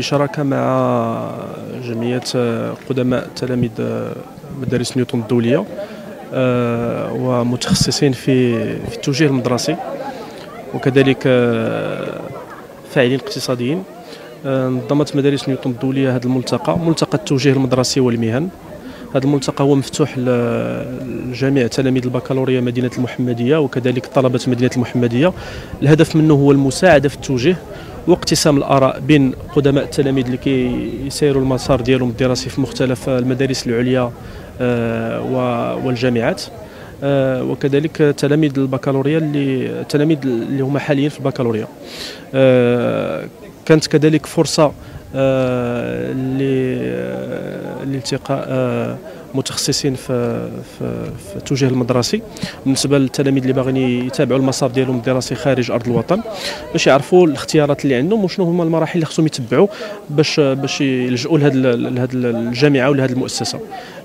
بشراكة مع جمعية قدماء تلاميذ مدارس نيوتن الدولية ومتخصصين في في التوجيه المدرسي وكذلك فاعلين اقتصاديين. نظمت مدارس نيوتن الدولية هذا الملتقى ملتقى التوجيه المدرسي والمهن. هذا الملتقى هو مفتوح لجميع تلاميذ البكالوريا مدينة المحمدية وكذلك طلبة مدينة المحمدية. الهدف منه هو المساعدة في التوجيه واقتسام الآراء بين قدماء التلاميذ اللي كيسيروا المسار ديالهم الدراسي في مختلف المدارس العليا آه، والجامعات. آه، وكذلك تلاميذ البكالوريا اللي تلاميذ اللي هما حاليا في البكالوريا. آه، كانت كذلك فرصة لالتقاء متخصصين في في, في التوجيه المدرسي. بالنسبة للتلاميذ اللي باغيين يتابعوا المسار ديالهم الدراسي خارج أرض الوطن باش يعرفوا الاختيارات اللي عندهم وشنو هما المراحل اللي خصهم يتبعوا باش باش يلجؤوا لهذه الجامعة ولا هذه المؤسسة.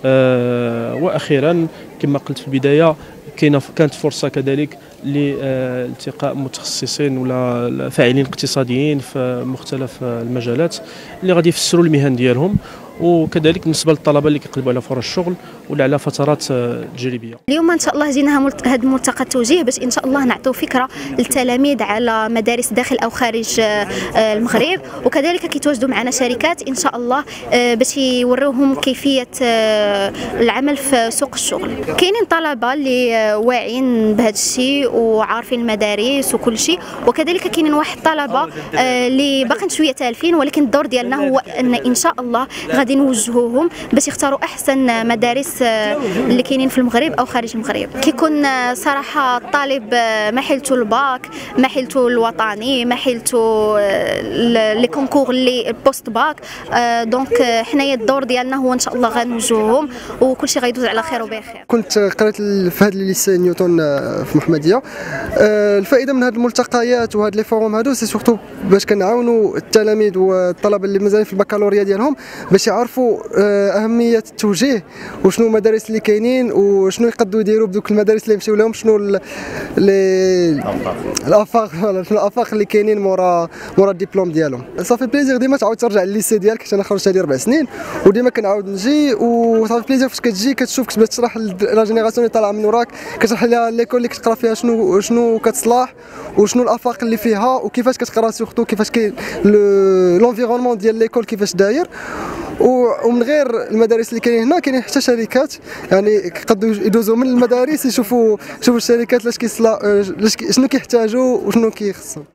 أه وأخيرا كما قلت في البداية كاينة كانت فرصة كذلك لالتقاء متخصصين ولا فاعلين اقتصاديين في مختلف المجالات اللي غادي يفسروا المهن ديالهم. وكذلك بالنسبة للطلبة اللي كيقلبوا على فرص الشغل ولا على فترات آه، تجريبيه اليوم إن شاء الله جينا هذا الملتقى التوجيه باش إن شاء الله نعطيو فكرة للتلاميذ على مدارس داخل أو خارج آه، آه، المغرب. وكذلك كيتواجدوا معنا شركات إن شاء الله باش يوروهم كيفية العمل في سوق الشغل. كاينين طلبة اللي واعيين بهذا الشيء وعارفين المدارس وكل شيء وكذلك كاينين واحد الطلبه اللي باقيين شوية تالفين ولكن الدور ديالنا هو إن إن شاء الله غادي نوجهوهم باش يختاروا أحسن مدارس آه، اللي كاينين في المغرب أو خارج المغرب. كيكون آه، صراحة الطالب آه، ما حيلته الباك ما حيلته الوطني ما حيلته les concours les post-bac. donc حنايا الدور ديالنا هو إن شاء الله غنوجهوهم وكل شيء غيدوز على خير وبخير. كنت قريت في هذا ال lycée Newton في محمدية. الفائدة من هذه الملتقيات وهذه les forums هادو c'est surtout باش كنعاونوا التلاميذ والطلبه اللي مازالين في البكالوريا ديالهم باش يعرفوا آه، أهمية التوجيه وشنو المدارس اللي كاينين وشنو يقدروا يديروا بدوك المدارس اللي يمشيو لهم؟ شنو الافاق شنو الافاق اللي كاينين مورا مورا الدبلوم ديالهم. صافي plaisir ديما تعاود ترجع ل lycée ديالك حيت أنا خرجت هذه أربع سنين وديما كنعاود نجي وصافي plaisir فاش كتجي كتشوف كتبدا تشرح la génération اللي طالعة من وراك كتشرح لها l'école اللي كتقرا فيها شنو شنو كتصلاح وشنو الافاق اللي فيها وكيفاش كتقرا surtout كيفاش كاين l'environnement ديال l'école كيفاش داير. ومن غير المدارس اللي كاينين هنا كاينين حتى شركات. يعني يقدروا يدوزوا من المدارس يشوفوا يشوفوا الشركات لاش كيصلا شنو كيحتاجوا وشنو كيخصهم.